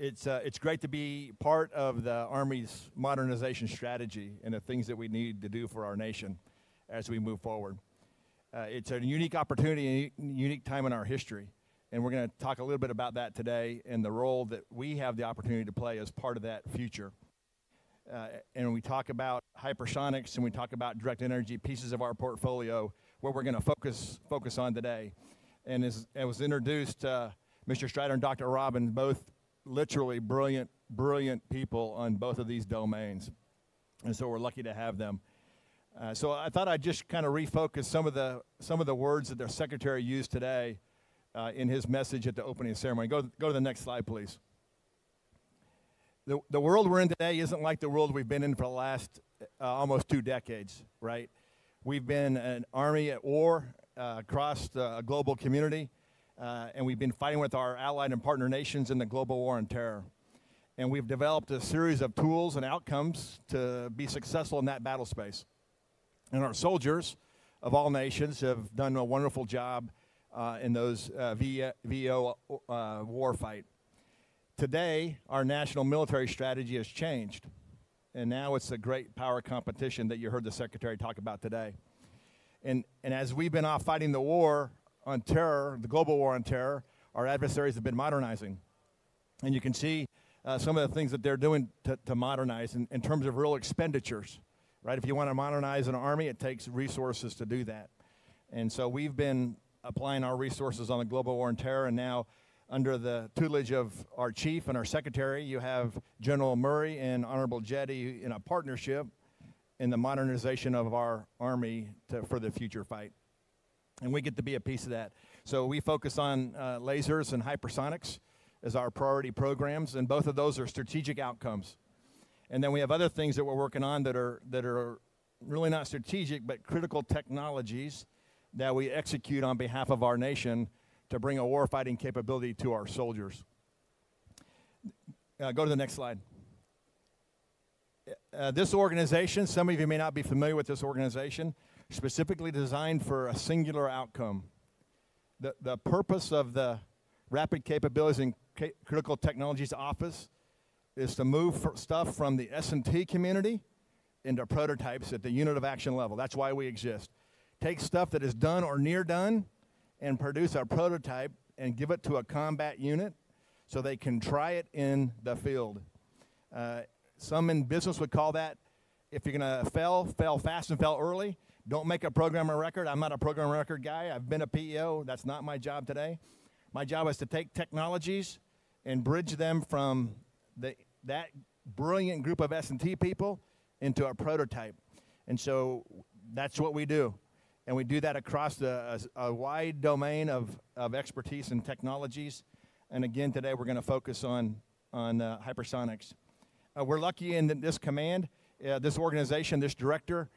it's, uh, it's great to be part of the Army's modernization strategy and the things that we need to do for our nation as we move forward. Uh, it's a unique opportunity, a unique time in our history. And we're going to talk a little bit about that today and the role that we have the opportunity to play as part of that future. Uh, and we talk about hypersonics and we talk about direct energy pieces of our portfolio where we're going to focus focus on today. And as was introduced, uh, Mr. Strider and Dr. Robin, both literally brilliant, brilliant people on both of these domains. And so we're lucky to have them. Uh, so I thought I'd just kind of refocus some of the some of the words that their secretary used today uh, in his message at the opening ceremony. Go go to the next slide, please. The the world we're in today isn't like the world we've been in for the last uh, almost two decades, right? We've been an army at war uh, across the global community, uh, and we've been fighting with our allied and partner nations in the global war on terror. And we've developed a series of tools and outcomes to be successful in that battle space. And our soldiers of all nations have done a wonderful job uh, in those uh, VO uh, war fight. Today, our national military strategy has changed, and now it's a great power competition that you heard the Secretary talk about today. And, and as we've been off fighting the war on terror, the global war on terror, our adversaries have been modernizing. And you can see uh, some of the things that they're doing to, to modernize in, in terms of real expenditures right? If you want to modernize an army, it takes resources to do that. And so we've been applying our resources on the global war on terror, and now under the tutelage of our chief and our secretary, you have General Murray and Honorable Jette in a partnership in the modernization of our army to, for the future fight. And we get to be a piece of that. So we focus on uh, lasers and hypersonics as our priority programs, and both of those are strategic outcomes. And then we have other things that we're working on that are, that are really not strategic, but critical technologies that we execute on behalf of our nation to bring a warfighting capability to our soldiers. Uh, go to the next slide. Uh, this organization, some of you may not be familiar with this organization, specifically designed for a singular outcome. The, the purpose of the Rapid Capabilities and Ca- Critical Technologies Office is to move stuff from the S&T community into prototypes at the unit of action level. That's why we exist. Take stuff that is done or near done and produce a prototype and give it to a combat unit so they can try it in the field. Uh, some in business would call that if you're going to fail, fail fast and fail early. Don't make a programmer record. I'm not a programmer record guy. I've been a PEO. That's not my job today. My job is to take technologies and bridge them from the, that brilliant group of S&T people into a prototype. And so that's what we do. And we do that across the, a, a wide domain of, of expertise and technologies. And again, today we're going to focus on, on uh, hypersonics. Uh, we're lucky in this command, uh, this organization, this director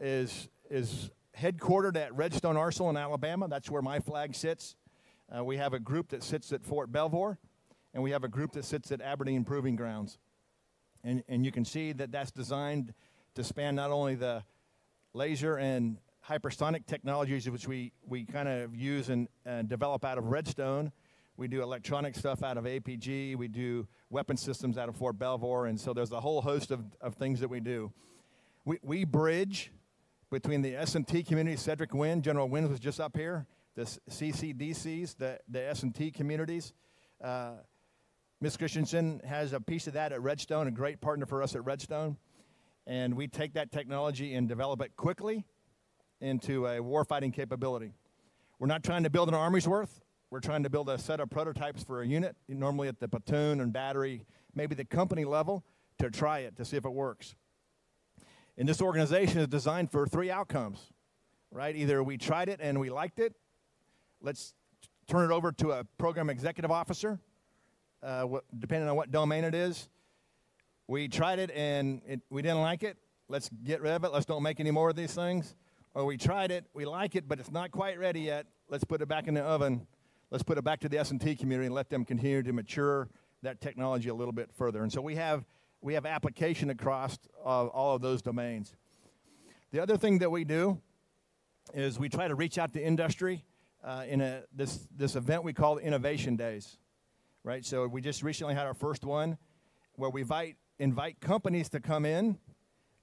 is, is headquartered at Redstone Arsenal in Alabama. That's where my flag sits. Uh, we have a group that sits at Fort Belvoir and we have a group that sits at Aberdeen Proving Grounds. And, and you can see that that's designed to span not only the laser and hypersonic technologies, which we, we kind of use and, and develop out of Redstone. We do electronic stuff out of APG. We do weapon systems out of Fort Belvoir. And so there's a whole host of, of things that we do. We, we bridge between the S&T community, Cedric Wins, General Wins was just up here, the CCDCs, the, the S&T communities. Uh, Ms. Christensen has a piece of that at Redstone, a great partner for us at Redstone. And we take that technology and develop it quickly into a warfighting capability. We're not trying to build an army's worth. We're trying to build a set of prototypes for a unit, normally at the platoon and battery, maybe the company level, to try it to see if it works. And this organization is designed for three outcomes, right? Either we tried it and we liked it, let's turn it over to a program executive officer uh, depending on what domain it is. We tried it and it, we didn't like it. Let's get rid of it. Let's don't make any more of these things. Or we tried it, we like it, but it's not quite ready yet. Let's put it back in the oven. Let's put it back to the S&T community and let them continue to mature that technology a little bit further. And so we have we have application across uh, all of those domains. The other thing that we do is we try to reach out to industry uh, in a, this, this event we call Innovation Days right? So we just recently had our first one where we invite, invite companies to come in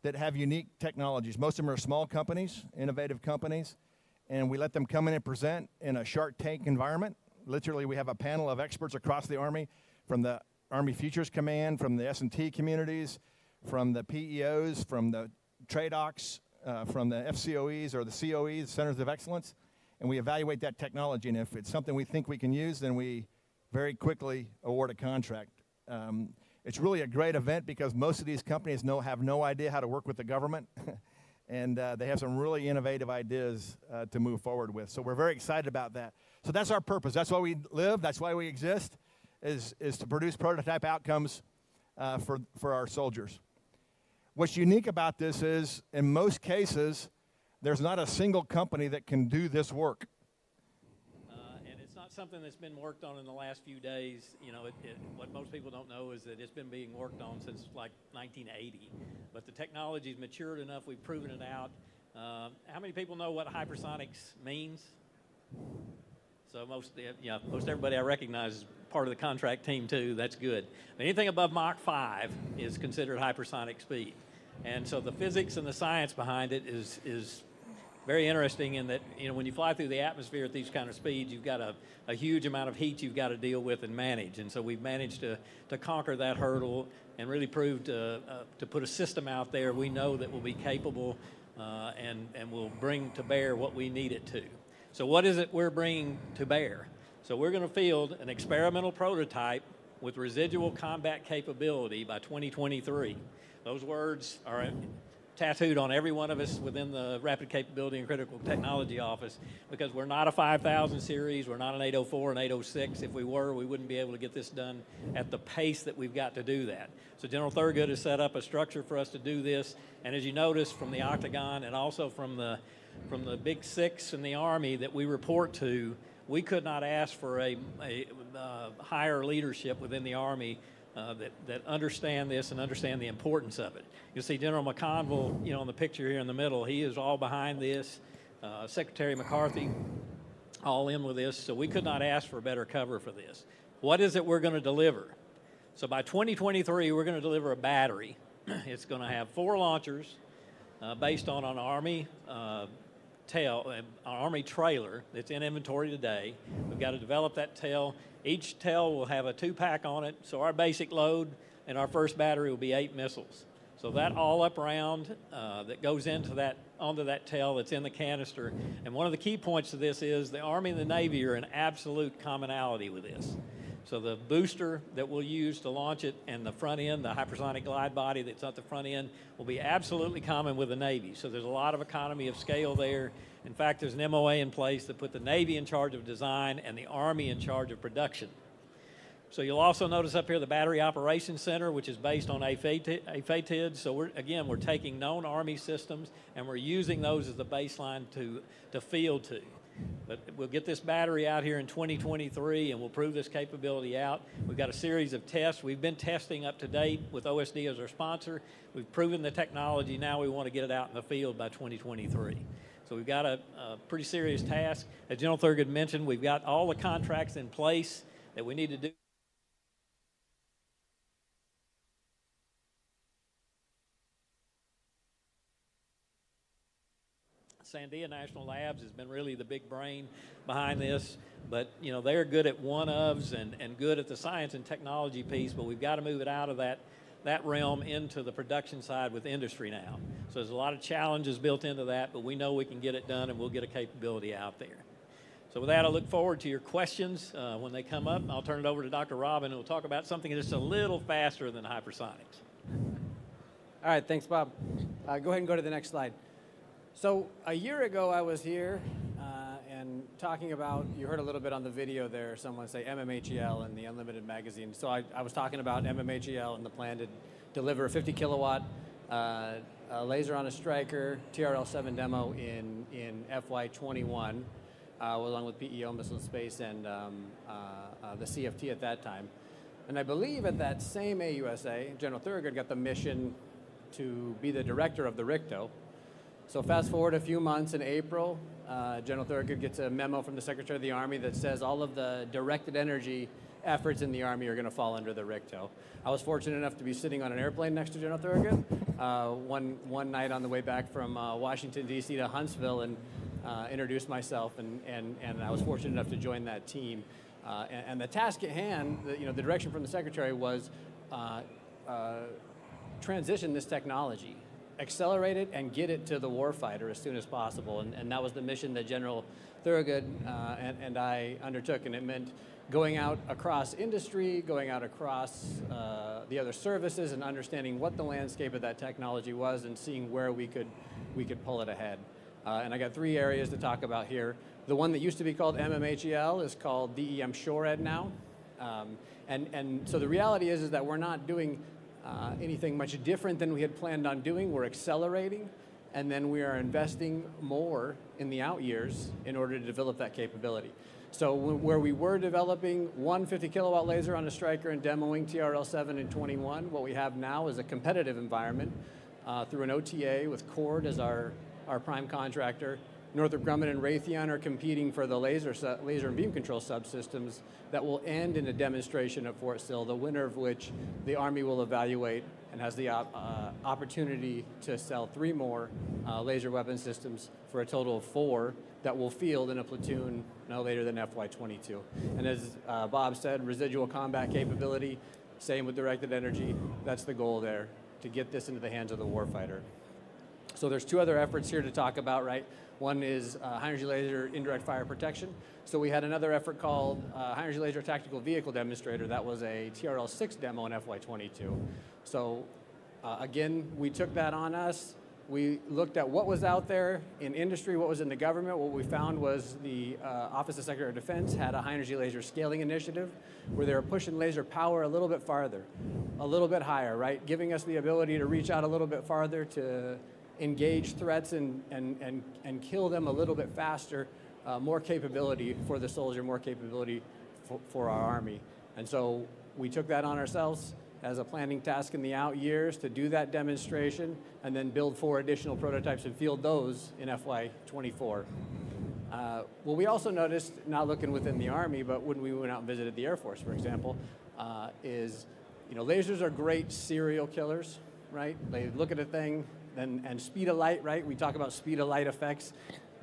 that have unique technologies. Most of them are small companies, innovative companies, and we let them come in and present in a Shark Tank environment. Literally, we have a panel of experts across the Army from the Army Futures Command, from the S&T communities, from the PEOs, from the TRADOCs, uh, from the FCOEs or the COEs, Centers of Excellence, and we evaluate that technology. And if it's something we think we can use, then we very quickly award a contract. Um, it's really a great event because most of these companies know, have no idea how to work with the government. and uh, they have some really innovative ideas uh, to move forward with. So we're very excited about that. So that's our purpose. That's why we live. That's why we exist, is, is to produce prototype outcomes uh, for, for our soldiers. What's unique about this is, in most cases, there's not a single company that can do this work Uh, and it's not something that's been worked on in the last few days. You know, it, it, what most people don't know is that it's been being worked on since like 1980. But the technology's matured enough. We've proven it out. Uh, how many people know what hypersonics means? So most, yeah, most everybody I recognize is part of the contract team too. That's good. Anything above Mach 5 is considered hypersonic speed. And so the physics and the science behind it is, is very interesting in that you know when you fly through the atmosphere at these kind of speeds, you've got a, a huge amount of heat you've got to deal with and manage. And so we've managed to, to conquer that hurdle and really proved uh, uh, to put a system out there we know that will be capable uh, and, and will bring to bear what we need it to. So what is it we're bringing to bear? So we're going to field an experimental prototype with residual combat capability by 2023. Those words are tattooed on every one of us within the Rapid Capability and Critical Technology Office because we're not a 5000 series, we're not an 804 and 806. If we were, we wouldn't be able to get this done at the pace that we've got to do that. So General Thurgood has set up a structure for us to do this, and as you notice from the Octagon and also from the from the Big Six in the Army that we report to, we could not ask for a, a uh, higher leadership within the Army uh, that, that understand this and understand the importance of it. You'll see General McConville, you know, in the picture here in the middle. He is all behind this. Uh, Secretary McCarthy, all in with this. So we could not ask for better cover for this. What is it we're going to deliver? So by 2023, we're going to deliver a battery. it's going to have four launchers based on an Army uh, tail, an Army trailer that's in inventory today. We've got to develop that tail. Each tail will have a two pack on it. So our basic load and our first battery will be eight missiles. So that all up round uh, that goes into that onto that tail that's in the canister. And one of the key points to this is the Army and the Navy are in absolute commonality with this. So the booster that we'll use to launch it and the front end, the hypersonic glide body that's at the front end, will be absolutely common with the Navy. So there's a lot of economy of scale there. In fact, there's an MOA in place that put the Navy in charge of design and the Army in charge of production. So you'll also notice up here the Battery Operations Center, which is based on AFATDS. So we're, again, we're taking known Army systems and we're using those as the baseline to, to field to. But we'll get this battery out here in 2023 and we'll prove this capability out. We've got a series of tests. We've been testing up to date with OSD as our sponsor. We've proven the technology. Now we want to get it out in the field by 2023. So we've got a, a pretty serious task. As General Thurgood mentioned, we've got all the contracts in place that we need to do. Sandia National Labs has been really the big brain behind this. But, you know, they're good at one ofs and, and good at the science and technology piece, but we've got to move it out of that, that realm into the production side with industry now. So there's a lot of challenges built into that, but we know we can get it done and we'll get a capability out there. So with that, I look forward to your questions uh, when they come up. I'll turn it over to Dr. Robin, who will talk about something that's a little faster than hypersonics. All right, thanks, Bob. Uh, go ahead and go to the next slide. So a year ago, I was here uh, and talking about, you heard a little bit on the video there, someone say MMHEL and the Unlimited magazine. So I, I was talking about MMHEL and the plan to deliver a 50 kilowatt uh, a laser on a Stryker TRL-7 demo in, in FY21, uh, along with PEO Missile Space and um, uh, uh, the CFT at that time. And I believe at that same AUSA, General Thurgood got the mission to be the director of the RCTO, so fast forward a few months in April, uh, General Thurgood gets a memo from the Secretary of the Army that says all of the directed energy efforts in the Army are going to fall under the RICTO. I was fortunate enough to be sitting on an airplane next to General Thurgood uh, one, one night on the way back from uh, Washington, D.C. to Huntsville and uh, introduced myself, and, and, and I was fortunate enough to join that team. Uh, and, and, the task at hand, the, you know, the direction from the Secretary was uh, transition this technology accelerate it and get it to the warfighter as soon as possible. And, and that was the mission that General Thurgood uh, and, and, I undertook, and it meant going out across industry, going out across uh, the other services, and understanding what the landscape of that technology was, and seeing where we could we could pull it ahead. Uh, and I got three areas to talk about here. The one that used to be called MMHEL is called DEM SHORAD now. Um, and, and so the reality is, is that we're not doing uh, anything much different than we had planned on doing. We're accelerating, and then we are investing more in the out years in order to develop that capability. So where we were developing one 50 kilowatt laser on a Stryker and demoing TRL-7 in 21, what we have now is a competitive environment uh, through an OTA with Kord as our, our prime contractor Northrop Grumman and Raytheon are competing for the laser, laser and beam control subsystems that will end in a demonstration at Fort Sill, the winner of which the Army will evaluate and has the op uh, opportunity to sell three more uh, laser weapon systems for a total of four that will field in a platoon no later than FY22. And as uh, Bob said, residual combat capability, same with directed energy, that's the goal there, to get this into the hands of the warfighter. So there's two other efforts here to talk about, right? One is uh, high energy laser indirect fire protection. So we had another effort called uh, high energy laser tactical vehicle demonstrator. That was a TRL-6 demo in FY22. So uh, again, we took that on us. We looked at what was out there in industry, what was in the government. What we found was the uh, Office of Secretary of Defense had a high energy laser scaling initiative where they were pushing laser power a little bit farther, a little bit higher, right? Giving us the ability to reach out a little bit farther to engage threats and, and, and, and kill them a little bit faster, uh, more capability for the soldier, more capability for, for our Army. And so we took that on ourselves as a planning task in the out years to do that demonstration and then build four additional prototypes and field those in FY24. Uh, well, we also noticed, not looking within the Army, but when we went out and visited the Air Force, for example, uh, is, you know, lasers are great serial killers, right? They look at a thing, and, and speed of light, right? We talk about speed of light effects.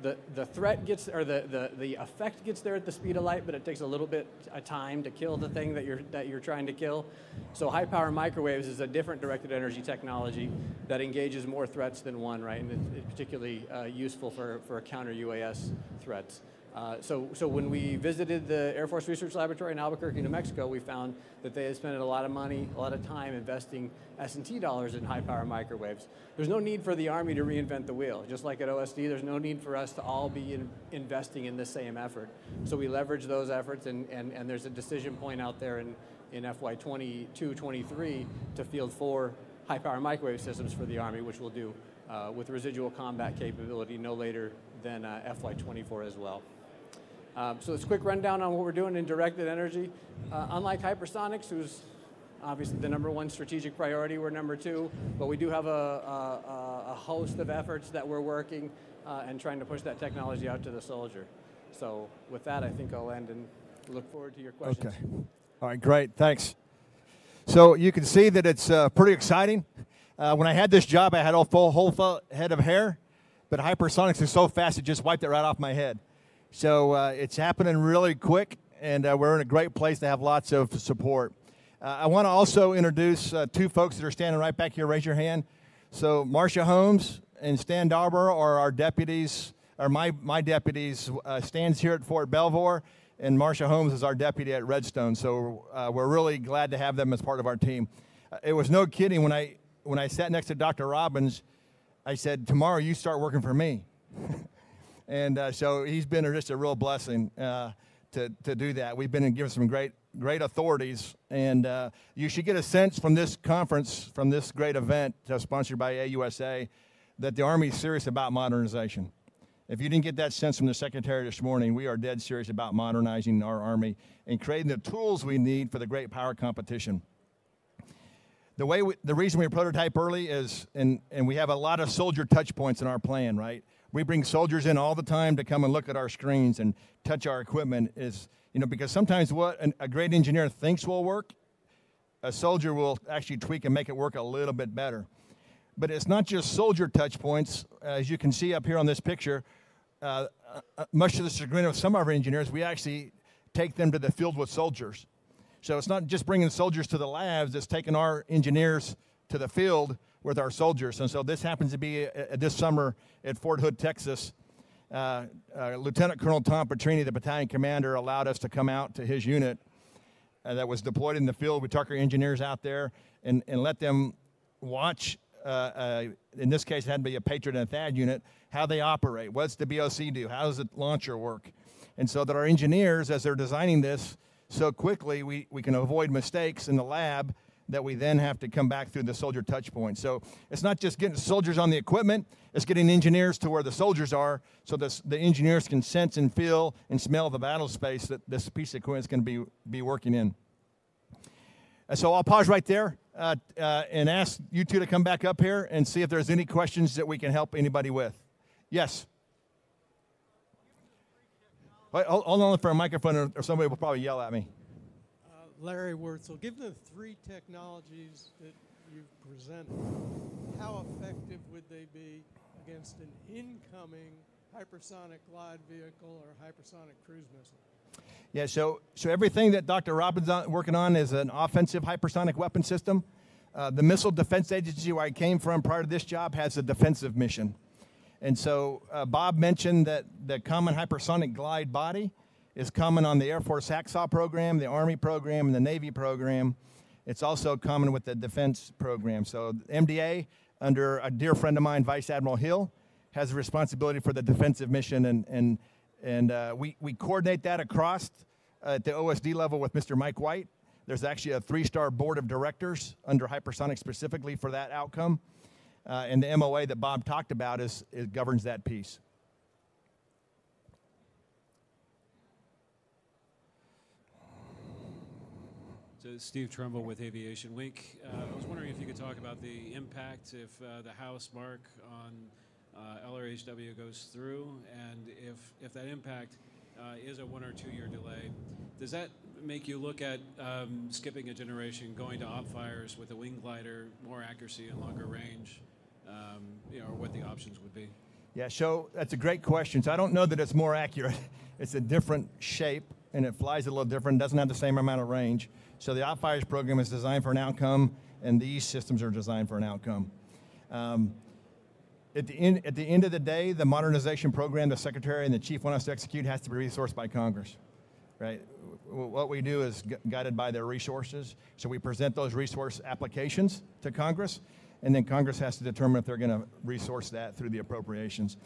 The, the threat gets, or the, the, the effect gets there at the speed of light, but it takes a little bit of time to kill the thing that you're, that you're trying to kill. So high power microwaves is a different directed energy technology that engages more threats than one, right? And it's, it's particularly uh, useful for, for counter UAS threats. Uh, so, so when we visited the Air Force Research Laboratory in Albuquerque, New Mexico, we found that they had spent a lot of money, a lot of time investing S&T dollars in high-power microwaves. There's no need for the Army to reinvent the wheel. Just like at OSD, there's no need for us to all be in, investing in the same effort. So we leverage those efforts, and, and, and there's a decision point out there in, in FY 22, 23 to field four high-power microwave systems for the Army, which we'll do uh, with residual combat capability no later than uh, FY 24 as well. Um, so it's a quick rundown on what we're doing in directed energy. Uh, unlike hypersonics, who's obviously the number one strategic priority, we're number two, but we do have a, a, a host of efforts that we're working uh, and trying to push that technology out to the soldier. So with that, I think I'll end and look forward to your questions. Okay. All right, great. Thanks. So you can see that it's uh, pretty exciting. Uh, when I had this job, I had a full whole head of hair, but hypersonics is so fast it just wiped it right off my head. So uh, it's happening really quick, and uh, we're in a great place to have lots of support. Uh, I want to also introduce uh, two folks that are standing right back here. Raise your hand. So Marcia Holmes and Stan Darber are our deputies, or my, my deputies. Uh, Stan's here at Fort Belvoir, and Marcia Holmes is our deputy at Redstone. So we're really glad to have them as part of our team. it was no kidding when I when I sat next to Dr. Robbins. I said, "Tomorrow you start working for me." And uh, so he's been just a real blessing uh, to, to do that. We've been given some great, great authorities. And uh, you should get a sense from this conference, from this great event uh, sponsored by AUSA, that the Army is serious about modernization. If you didn't get that sense from the Secretary this morning, we are dead serious about modernizing our Army and creating the tools we need for the great power competition. The, way we, the reason we prototype early is, and, and we have a lot of soldier touch points in our plan, right? We bring soldiers in all the time to come and look at our screens and touch our equipment. Is you know because sometimes what an, a great engineer thinks will work, a soldier will actually tweak and make it work a little bit better. But it's not just soldier touch points. As you can see up here on this picture, uh, uh, much to the chagrin of some of our engineers, we actually take them to the field with soldiers. So it's not just bringing soldiers to the labs, it's taking our engineers to the field with our soldiers. And so this happens to be uh, uh, this summer at Fort Hood, Texas. Uh, uh, Lieutenant Colonel Tom Petrini, the battalion commander, allowed us to come out to his unit that was deployed in the field. We took our engineers out there and, and let them watch, in this case, it had to be a Patriot and a THAAD unit, how they operate. What's the BOC do? How does the launcher work? And so that our engineers, as they're designing this so quickly, we, we can avoid mistakes in the lab that we then have to come back through the soldier touch point. So it's not just getting soldiers on the equipment, it's getting engineers to where the soldiers are so this, the engineers can sense and feel and smell the battle space that this piece of equipment is going to be, be working in. So I'll pause right there uh, uh, and ask you two to come back up here and see if there's any questions that we can help anybody with. Yes. Wait, hold, on for a microphone, or somebody will probably yell at me. Larry Wortzel, given the three technologies that you've presented, how effective would they be against an incoming hypersonic glide vehicle or hypersonic cruise missile? Yeah, so so everything that Dr. Robbins on, working on is an offensive hypersonic weapon system. Uh, the Missile Defense Agency, where I came from prior to this job, has a defensive mission. And so uh, Bob mentioned that the Common Hypersonic Glide Body is common on the Air Force Hacksaw program, the Army program, and the Navy program. It's also common with the defense program. So MDA, under a dear friend of mine, Vice Admiral Hill, has the responsibility for the defensive mission, and, and, and uh, we, we coordinate that across uh, at the OSD level with Mr. Mike White. There's actually a three-star board of directors under hypersonic specifically for that outcome. Uh, and the MOA that Bob talked about is, it governs that piece. So Steve Trimble with Aviation Week. Uh, I was wondering if you could talk about the impact if uh, the House mark on uh, LRHW goes through, and if if that impact uh, is a one or two year delay, does that make you look at um, skipping a generation, going to OpFires with a wing glider, more accuracy and longer range, um, you know, or what the options would be? Yeah, so that's a great question. So I don't know that it's more accurate. It's a different shape and it flies a little different, doesn't have the same amount of range. So the OpFires program is designed for an outcome, and these systems are designed for an outcome. Um, at the, end, at the end of the day, the modernization program the secretary and the chief want us to execute has to be resourced by Congress, right? What we do is guided by their resources. So we present those resource applications to Congress, and then Congress has to determine if they're going to resource that through the appropriations.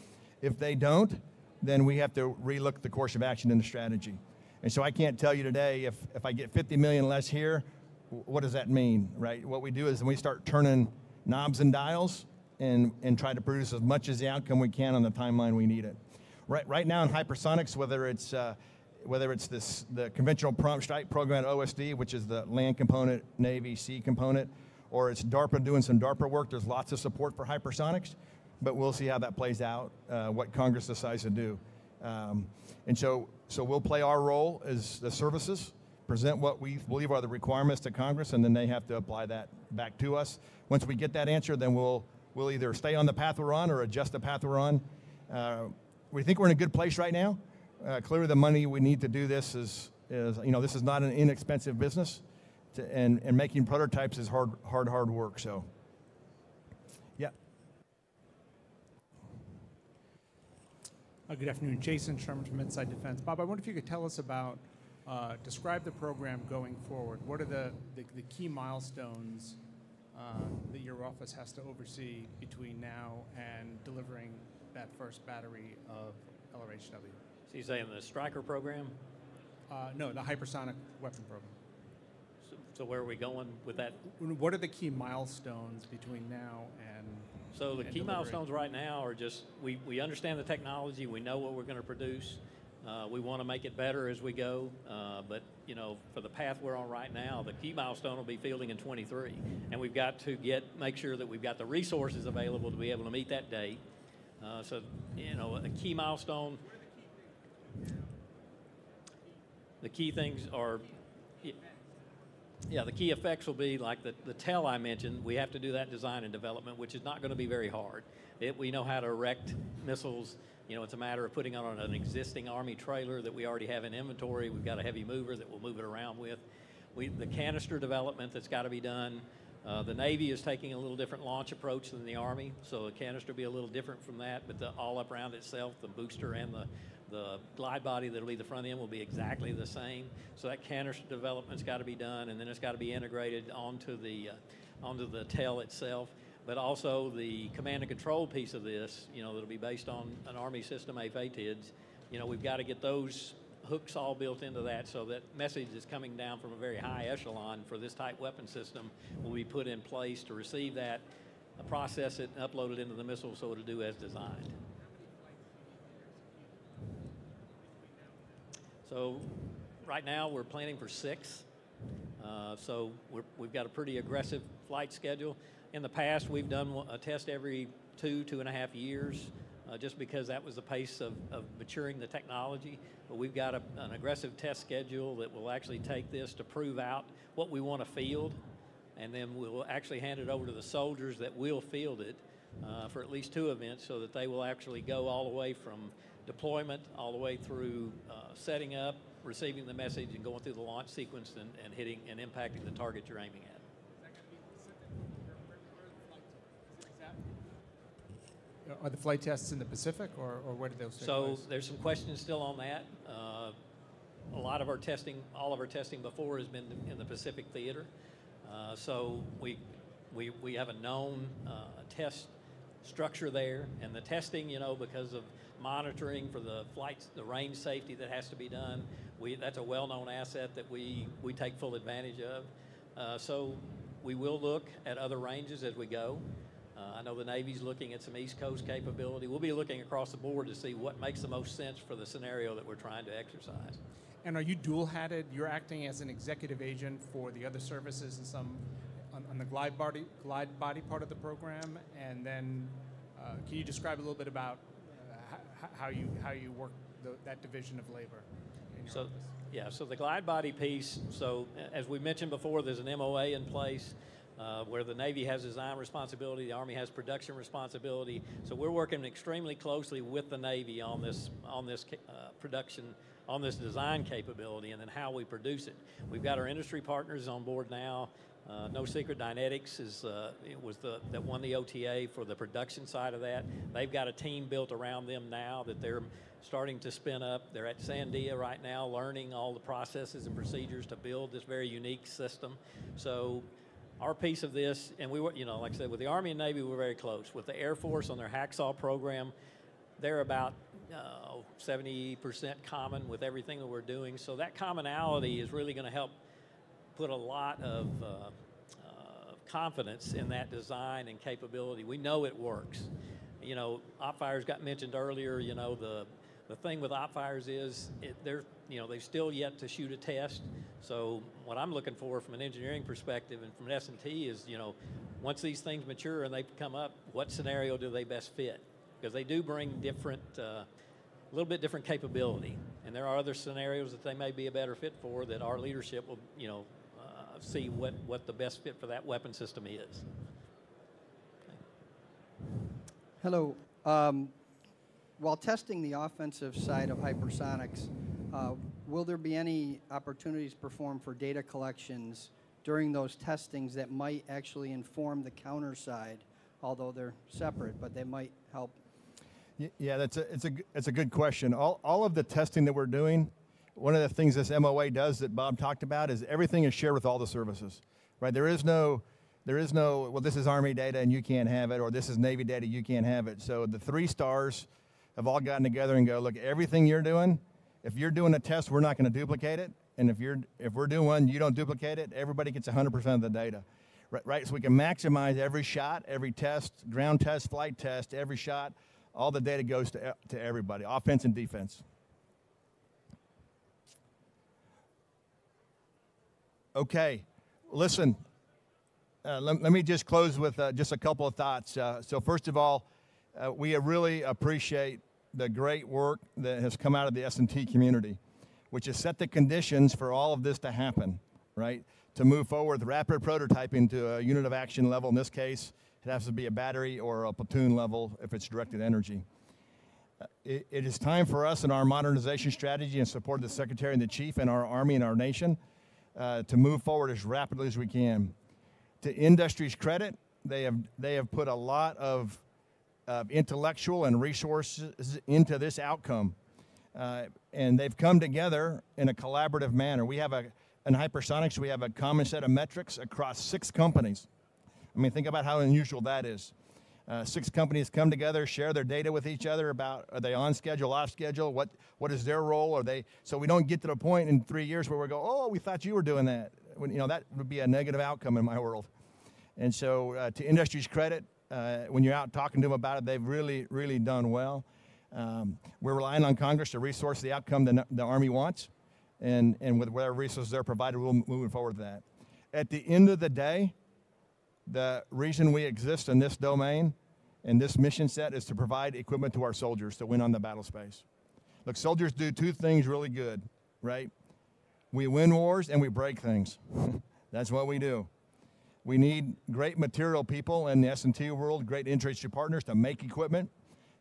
If they don't, then we have to relook the course of action and the strategy. And so I can't tell you today if, if I get 50 million less here, what does that mean, right? What we do is we start turning knobs and dials and, and try to produce as much as the outcome we can on the timeline we need it. Right, right now in hypersonics, whether it's, uh, whether it's this, the conventional prompt strike program at OSD, which is the land component, Navy, sea component, or it's DARPA doing some DARPA work, there's lots of support for hypersonics, but we'll see how that plays out, uh, what Congress decides to do. Um, and so, so we'll play our role as the services, present what we believe are the requirements to Congress, and then they have to apply that back to us. Once we get that answer, then we'll, we'll either stay on the path we're on or adjust the path we're on. Uh, we think we're in a good place right now. Uh, clearly, the money we need to do this is, is you know, this is not an inexpensive business, to, and, and making prototypes is hard, hard, hard work. So, Uh, Good afternoon, Jason Sherman from Inside Defense. Bob, I wonder if you could tell us about, uh, describe the program going forward. What are the, the, the key milestones uh, that your office has to oversee between now and delivering that first battery of LRHW? So you saying the Stryker program? Uh, no, the hypersonic weapon program. So, so where are we going with that? What are the key milestones between now and? So the key delivery? milestones right now are just, we, we understand the technology, we know what we're gonna produce. Uh, we wanna make it better as we go, uh, but, you know, for the path we're on right now, the key milestone will be fielding in twenty-three. And we've got to get, make sure that we've got the resources available to be able to meet that date. Uh, so, you know, a key milestone. The key things are, yeah, the key effects will be like the, the tail I mentioned. We have to do that design and development, which is not going to be very hard. It, we know how to erect missiles. You know, it's a matter of putting on an existing Army trailer that we already have in inventory. We've got a heavy mover that we'll move it around with. We, the canister development that's got to be done. Uh, the Navy is taking a little different launch approach than the Army, so the canister will be a little different from that, but the all up around itself, the booster and the, the glide body that'll be the front end will be exactly the same. So that canister development's got to be done, and then it's got to be integrated onto the, uh, onto the tail itself. But also the command and control piece of this, you know, that'll be based on an Army system AFATDS. You know, we've got to get those hooks all built into that so that message is coming down from a very high echelon for this type weapon system will be put in place to receive that, process it, and upload it into the missile so it'll do as designed. So right now we're planning for six. Uh, so we're, we've got a pretty aggressive flight schedule. In the past, we've done a test every two, two and a half years, uh, just because that was the pace of, of maturing the technology. But we've got a, an aggressive test schedule that will actually take this to prove out what we want to field, and then we'll actually hand it over to the soldiers that will field it uh, for at least two events, so that they will actually go all the way from deployment all the way through uh, setting up, receiving the message, and going through the launch sequence and, and hitting and impacting the target you're aiming at. Are the flight tests in the Pacific, or, or where do those take So place? there's some questions still on that. Uh, a lot of our testing, all of our testing before has been in the Pacific Theater. Uh, so we, we, we have a known uh, test structure there, and the testing, you know, because of monitoring for the flights, the range safety that has to be done, we, that's a well-known asset that we, we take full advantage of. Uh, so we will look at other ranges as we go. Uh, I know the Navy's looking at some East Coast capability. We'll be looking across the board to see what makes the most sense for the scenario that we're trying to exercise. And are you dual-hatted? You're acting as an executive agent for the other services and some on, on the glide body glide body part of the program, and then uh, can you describe a little bit about uh, how you how you work the, that division of labor? In your So, office? yeah, so the glide body piece, so as we mentioned before, there's an MOA in place uh, where the Navy has design responsibility, the Army has production responsibility. So we're working extremely closely with the Navy on this, on this uh, production, on this design capability, and then how we produce it. We've got our industry partners on board now. Uh, no Secret Dynetics is uh, it was the that won the OTA for the production side of that. They've got a team built around them now that they're starting to spin up. They're at Sandia right now, learning all the processes and procedures to build this very unique system. So. Our piece of this, and we were, you know, like I said, with the Army and Navy, we're very close. With the Air Force on their Hacksaw program, they're about uh, 70% common with everything that we're doing. So that commonality is really going to help put a lot of uh, uh, confidence in that design and capability. We know it works. You know, OpFires got mentioned earlier. You know, the the thing with OpFires is it, they're you know they've still yet to shoot a test. So what I'm looking for from an engineering perspective and from an S and T is you know once these things mature and they come up, what scenario do they best fit? Because they do bring different. Uh, a little bit different capability, and there are other scenarios that they may be a better fit for that our leadership will, you know, uh, see what, what the best fit for that weapon system is. Hello. Um, while testing the offensive side of hypersonics, uh, will there be any opportunities performed for data collections during those testings that might actually inform the counter side, although they're separate, but they might help? Yeah, that's a, it's a, g- it's a good question. All, all of the testing that we're doing, one of the things this MOA does that Bob talked about is everything is shared with all the services, right? There is no, there is no, well, this is Army data and you can't have it, or this is Navy data, you can't have it. So the three stars have all gotten together and go, look, everything you're doing, if you're doing a test, we're not going to duplicate it. And if you're, if we're doing one, you don't duplicate it, everybody gets 100% of the data. Right, right? So we can maximize every shot, every test, ground test, flight test, every shot. All the data goes to, to everybody, offense and defense. Okay, listen, uh, let, let me just close with uh, just a couple of thoughts. Uh, so, first of all, uh, we really appreciate the great work that has come out of the S&T community, which has set the conditions for all of this to happen, right? To move forward with rapid prototyping to a unit of action level. In this case, it has to be a battery or a platoon level if it's directed energy. Uh, It, it is time for us in our modernization strategy in support of the Secretary and the Chief and our Army and our nation uh, to move forward as rapidly as we can. To industry's credit, they have, they have put a lot of of intellectual and resources into this outcome. Uh, and they've come together in a collaborative manner. We have a, in hypersonics, we have a common set of metrics across six companies. I mean, think about how unusual that is. Uh, six companies come together, share their data with each other about are they on schedule, off schedule, what, what is their role? Are they so we don't get to the point in three years where we go, oh, we thought you were doing that. When, you know that would be a negative outcome in my world. And so, uh, to industry's credit, uh, when you're out talking to them about it, they've really, really done well. Um, we're relying on Congress to resource the outcome that the Army wants, and, and with whatever resources they're provided, we'll move forward with that. At the end of the day, the reason we exist in this domain and this mission set is to provide equipment to our soldiers to win on the battle space. Look, soldiers do two things really good, right? We win wars and we break things. That's what we do. We need great material people in the S&T world, great industry partners to make equipment,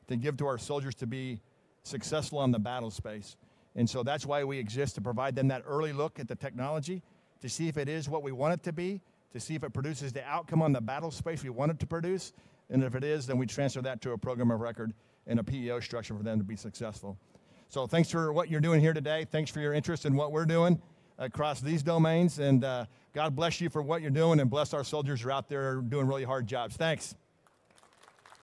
to give to our soldiers to be successful on the battle space. And so that's why we exist to provide them that early look at the technology, to see if it is what we want it to be, to see if it produces the outcome on the battle space we want it to produce. And if it is, then we transfer that to a program of record and a PEO structure for them to be successful. So thanks for what you're doing here today. Thanks for your interest in what we're doing across these domains. And uh, God bless you for what you're doing and bless our soldiers who are out there doing really hard jobs. Thanks.